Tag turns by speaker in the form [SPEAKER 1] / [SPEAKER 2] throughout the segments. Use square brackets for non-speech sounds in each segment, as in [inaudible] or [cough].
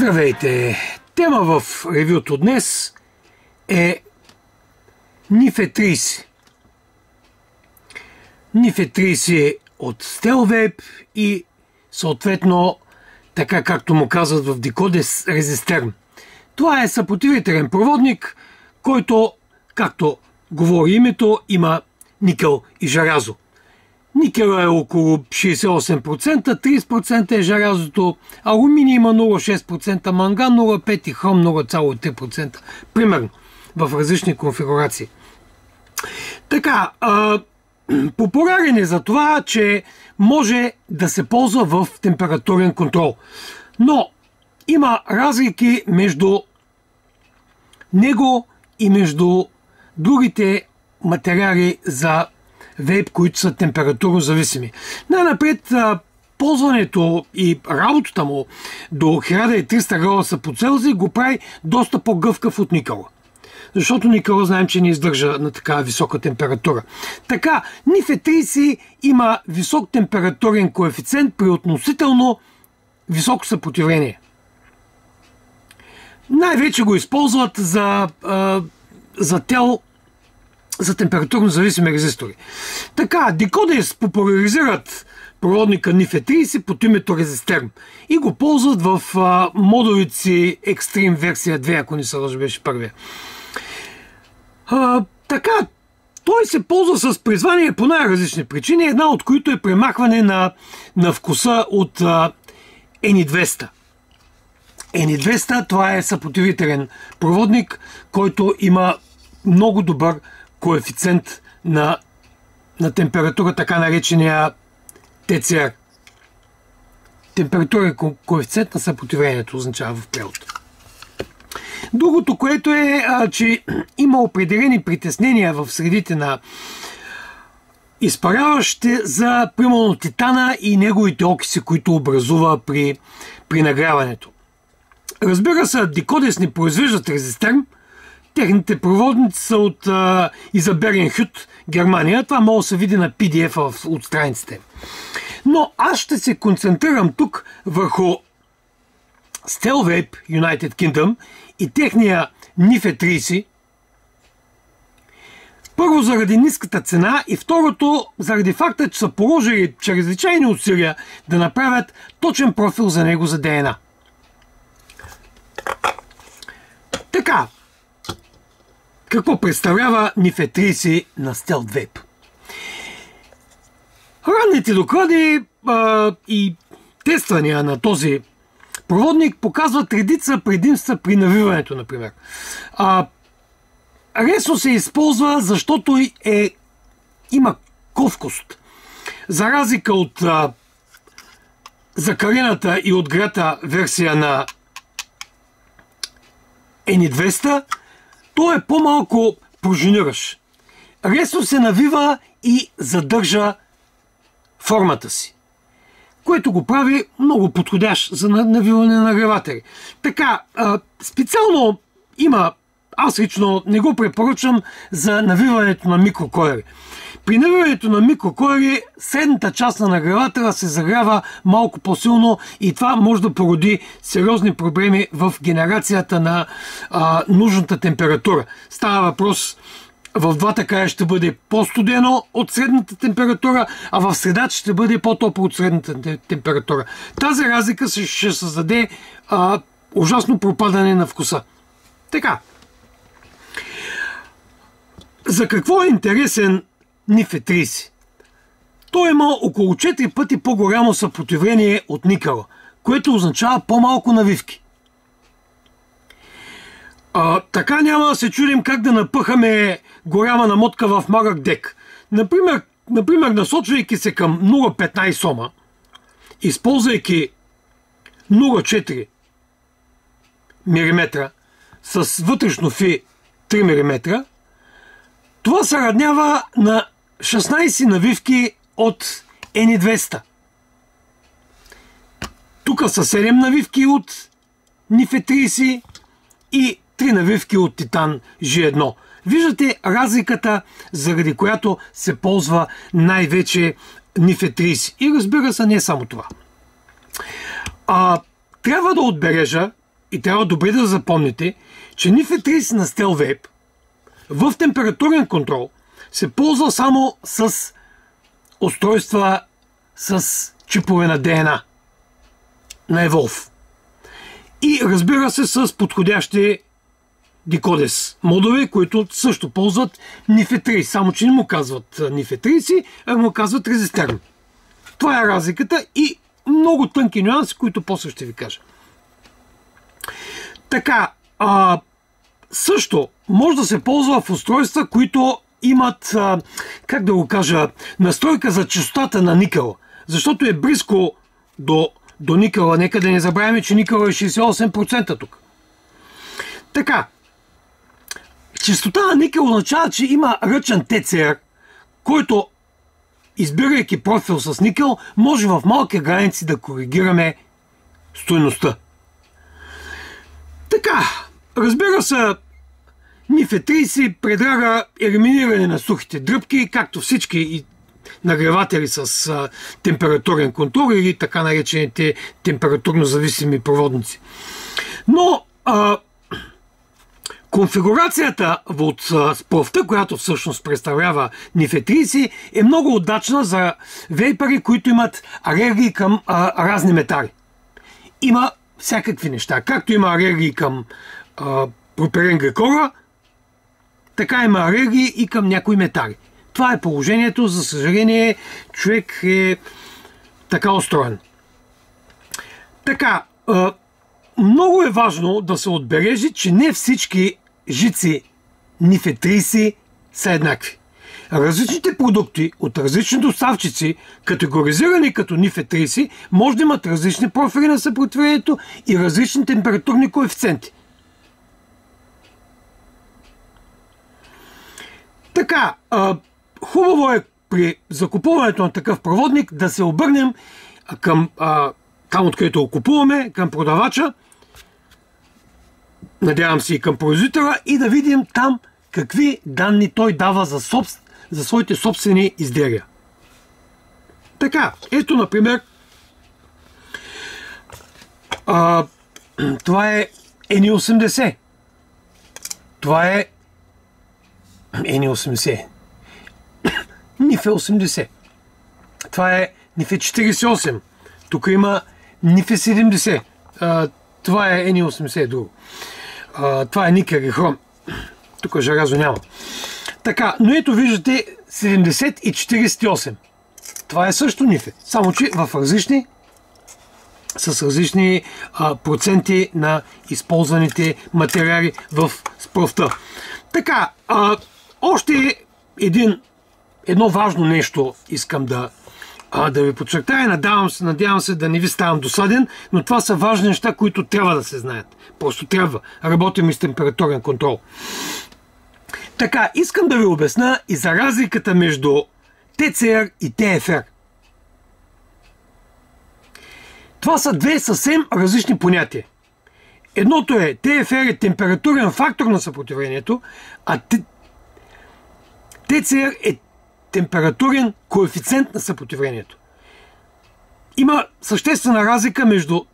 [SPEAKER 1] Здравейте! Тема в ревюто днес е Нифе 30. Нифе 30 от Stelweb и съответно така както му казват в Дикодес Резистерн. Това е съпротивителен проводник, който, както говори името, има никел и жаразо. Никела е около 68%, 30% е жаразото, алуминий има 0,6%, манган 0,5% и хром 0,3%. Примерно, в различни конфигурации. Така, а, [clears throat] популярен е за това, че може да се ползва в температурен контрол. Но има разлики между него и между другите материали за вейп, които са температурно зависими. Най-напред ползването и работата му до 1300 градуса по Целзий го прави доста по-гъвкав от никъла. Защото никъла знаем, че не издържа на такава висока температура. Така, Нифе 30 има висок температурен коефициент при относително високо съпротивление. Най-вече го използват за, за тел за температурно зависими резистори. Така, Дикодес популяризират проводника NIFE 30 под името Резистерм и го ползват в а, модулите си Extreme версия 2, ако не се лъжа беше първия. А, така, той се ползва с призвание по най-различни причини, една от които е премахване на, на вкуса от а, Ени 200. Ени 200 това е съпротивителен проводник, който има много добър коефициент на, на температура, така наречения ТЦР. Температура ко- коефициент на съпротивлението означава в превод. Другото, което е, а, че [clears throat] има определени притеснения в средите на изпаряващите за, примерно, титана и неговите окиси, които образува при, при нагряването. Разбира се, Дикодес не произвеждат резистерм, Техните проводници са от а, Изаберен Хют, Германия. Това може да се види на PDF от страниците. Но аз ще се концентрирам тук върху Stelvape United Kingdom и техния NIFE 30. Първо заради ниската цена и второто заради факта, че са положили чрезвичайни усилия да направят точен профил за него за ДНА. Така, какво представлява Нифе 30 на Stealth Vape? Ранните доклади а, и тествания на този проводник показват редица предимства при навиването, например. А, лесно се използва, защото е, има ковкост. За разлика от а, закарената и отгрета версия на Ени 200, той е по-малко пружиниращ. Лесно се навива и задържа формата си, което го прави много подходящ за навиване на нагреватели. Така, специално има, аз лично не го препоръчвам за навиването на микрокоери. При навиването на микрокоери средната част на нагревателя се загрява малко по-силно и това може да породи сериозни проблеми в генерацията на а, нужната температура. Става въпрос в двата края ще бъде по-студено от средната температура, а в средата ще бъде по-топло от средната температура. Тази разлика ще създаде а, ужасно пропадане на вкуса. Така. За какво е интересен Нифе 30. Той има около 4 пъти по-голямо съпротивление от никъла, което означава по-малко навивки. А, така няма да се чудим как да напъхаме голяма намотка в малък дек. Например, например насочвайки се към 0,15 сома, използвайки 0,4 мм с вътрешно фи 3 мм, това се равнява на 16 навивки от Ени 200. Тук са 7 навивки от Нифе 30 и 3 навивки от Титан G1. Виждате разликата, заради която се ползва най-вече Нифе 30. И разбира се, не само това. А, трябва да отбележа, и трябва добре да запомните, че Нифе 30 на Stelvape в температурен контрол се ползва само с устройства с чипове на ДНА на Evolve. И разбира се с подходящи декодес модове, които също ползват Нифе 30, само че не му казват Нифе 30, а му казват резистерно. Това е разликата и много тънки нюанси, които после ще ви кажа. Така, а, също може да се ползва в устройства, които имат, как да го кажа, настройка за частотата на никъл. Защото е близко до, до никъла. Нека да не забравяме, че никъл е 68% тук. Така, чистота на никъл означава, че има ръчен ТЦР, който избирайки профил с никъл, може в малки граници да коригираме стойността. Така, разбира се, Нифе 30 предлага елиминиране на сухите дръбки, както всички нагреватели с а, температурен контрол или така наречените температурно зависими проводници. Но а, Конфигурацията от сплъвта, която всъщност представлява нифетрици, е много удачна за вейпари, които имат алергии към а, разни метали. Има всякакви неща. Както има алергии към а, пропилен гликола, така има алергии и към някои метали. Това е положението. За съжаление, човек е така устроен. Така, много е важно да се отбележи, че не всички жици нифетриси са еднакви. Различните продукти от различни доставчици, категоризирани като нифетриси, може да имат различни профили на съпротивлението и различни температурни коефициенти. Така, хубаво е при закупуването на такъв проводник да се обърнем към там, откъдето го купуваме, към продавача, надявам се и към производителя, и да видим там какви данни той дава за, собствен, за своите собствени изделия. Така, ето, например, а, [clears throat] това е Ени 80. Това е Ени 80. Нифе 80. Това е Нифе 48. Тук има Нифе 70. А, това е Ени 80 друго. Това е никър и хром. Тук желязо няма. Така, но ето виждате 70 и 48. Това е също нифе. Само, че в различни с различни проценти на използваните материали в справта. Така, а, още един, едно важно нещо искам да а, да ви подчертая. Надявам се, надявам се да не ви ставам досаден, но това са важни неща, които трябва да се знаят. Просто трябва. Работим и с температурен контрол. Така, искам да ви обясна и за разликата между ТЦР и ТФР. Това са две съвсем различни понятия. Едното е ТФР е температурен фактор на съпротивлението, а ТЦР е температурен коефициент на съпротивлението. Има съществена разлика между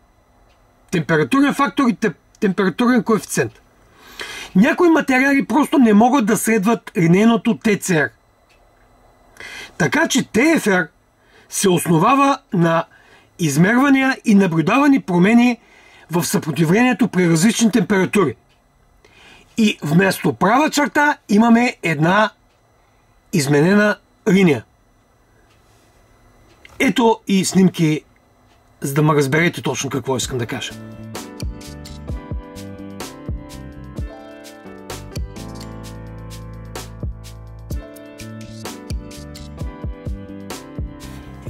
[SPEAKER 1] температурен фактор и температурен коефициент. Някои материали просто не могат да следват линейното ТЦР. Така че ТФР се основава на измервания и наблюдавани промени в съпротивлението при различни температури. И вместо права черта имаме една изменена линия. Ето и снимки, за да ме разберете точно какво искам да кажа.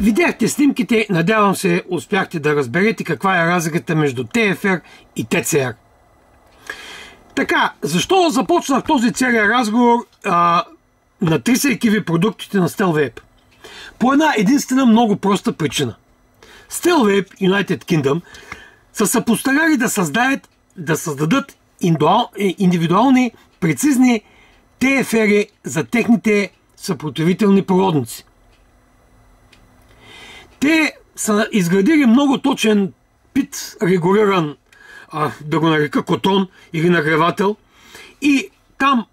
[SPEAKER 1] Видяхте снимките, надявам се успяхте да разберете каква е разликата между ТФР и ТЦР. Така, защо започнах този целият разговор а, натрисайки ви продуктите на Stelvape. По една единствена много проста причина. Stelvape United Kingdom са се постарали да създадат, да създадат индивидуални, прецизни ТФР за техните съпротивителни проводници. Те са изградили много точен пит регулиран а, да го нарека котон или нагревател. И там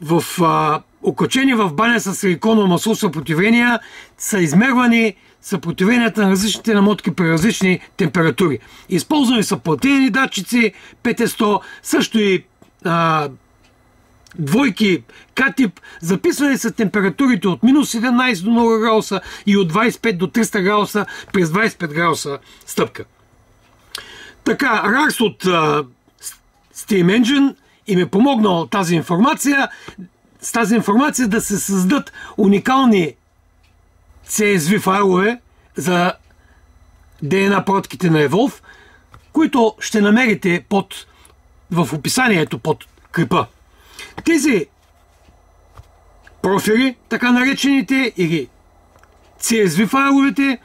[SPEAKER 1] в а, окачени в баня с силиконово масло съпротивления са измервани съпротивленията на различните намотки при различни температури. Използвани са платени датчици, ПТ-100, също и а, двойки, катип, записвани са температурите от минус 17 до 0 градуса и от 25 до 300 градуса през 25 градуса стъпка. Така, Ракс от uh, Steam Engine им е помогнал тази информация, с тази информация да се създадат уникални CSV файлове за DNA протките на Evolve, които ще намерите под, в описанието под клипа. Тези профили, така наречените, или CSV файловете,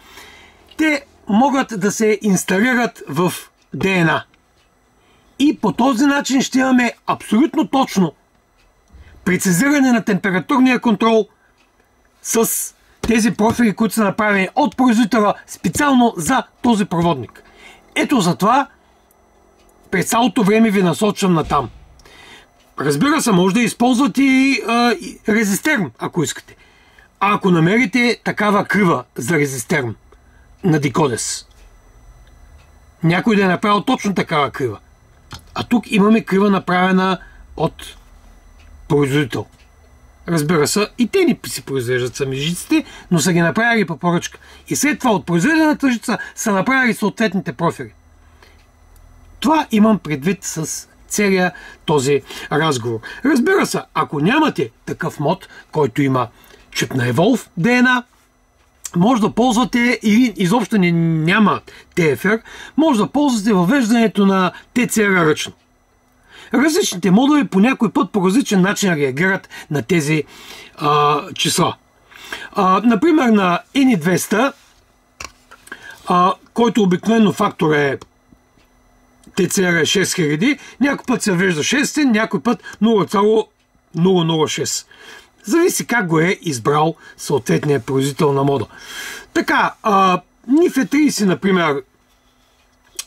[SPEAKER 1] те могат да се инсталират в DNA. И по този начин ще имаме абсолютно точно прецизиране на температурния контрол с тези профили, които са направени от производителя специално за този проводник. Ето за това през цялото време ви насочвам на там. Разбира се, може да използвате и, а, и резистерм, ако искате. А ако намерите такава крива за резистерм на Дикодес, някой да е направил точно такава крива. А тук имаме крива направена от производител. Разбира се, и те ни си произвеждат сами жиците, но са ги направили по поръчка. И след това от произведената жица са направили съответните профили. Това имам предвид с целия този разговор. Разбира се, ако нямате такъв мод, който има чип на Evolve DNA, може да ползвате или изобщо не, няма TFR, може да ползвате въвеждането на TCR ръчно. Различните модули по някой път по различен начин реагират на тези а, числа. А, например, на NI200, а, който обикновено фактор е TCR е 6000, някой път се вежда 6, някой път 0,006. Зависи как го е избрал съответният производител на мода. Така, а, NIFE 30, например,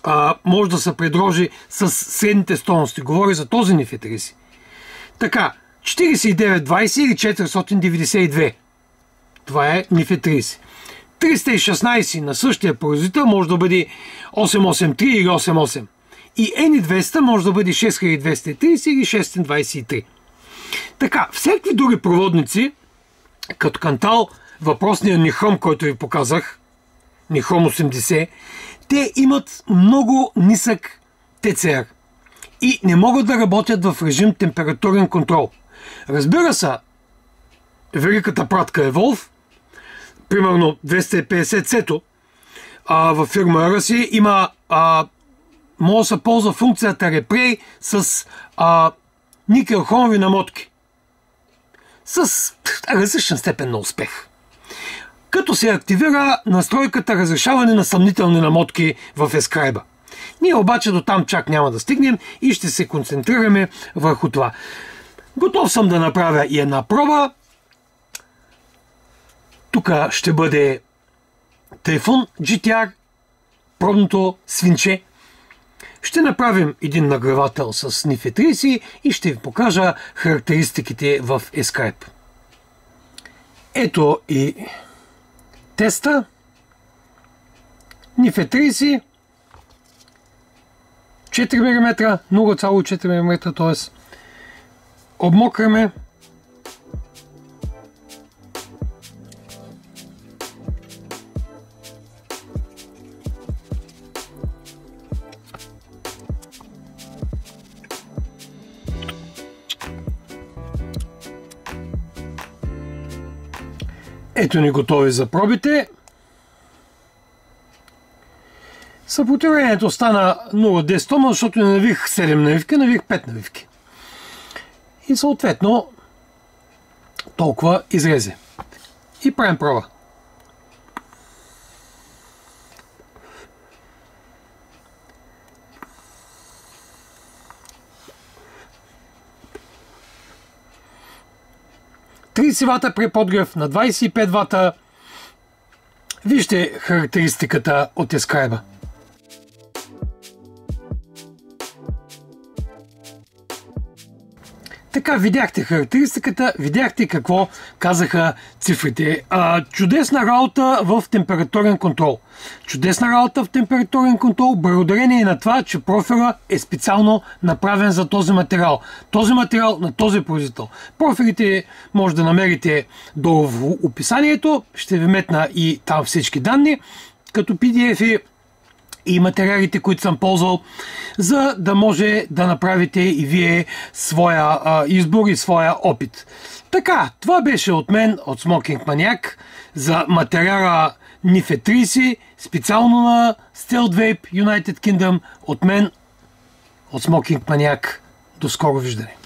[SPEAKER 1] а, може да се предложи с средните стойности. Говори за този NIFE 30. Така, 4920 или 492. Това е NIFE 30. 316 на същия производител може да бъде 883 или 88. И N200 може да бъде 6230 или 623. Така, всеки други проводници, като Кантал, въпросния Нихом, който ви показах, Нихом 80, те имат много нисък ТЦР и не могат да работят в режим температурен контрол. Разбира се, великата пратка Evolve, примерно 250 цето, а, във фирма RSI има а, може да се ползва функцията Replay с а, никел хромови намотки. С различна степен на успех. Като се активира настройката разрешаване на съмнителни намотки в ескрайба. Ние обаче до там чак няма да стигнем и ще се концентрираме върху това. Готов съм да направя и една проба. Тук ще бъде Typhoon GTR, пробното свинче – ще направим един нагревател с NIFE 30 и ще ви покажа характеристиките в Escape. Ето и теста. NIFE 30 4 мм, 0,4 мм, т.е. обмокраме Ето ни готови за пробите. Съпротивлението стана 0,10, защото не навих 7 навивки, навих 5 навивки. И съответно толкова изрезе. И правим проба. 30 вата при подгрев на 25 вата. Вижте характеристиката от Escribe. Така, видяхте характеристиката, видяхте какво казаха цифрите. А, чудесна работа в температурен контрол. Чудесна работа в температурен контрол, благодарение на това, че профила е специално направен за този материал. Този материал на този производител. Профилите може да намерите долу в описанието. Ще ви метна и там всички данни. Като PDF-и и материалите, които съм ползвал, за да може да направите и вие своя а, избор и своя опит. Така, това беше от мен, от Smoking Maniac, за материала 30, специално на Stealth Vape United Kingdom, от мен, от Smoking Maniac. До скоро виждане!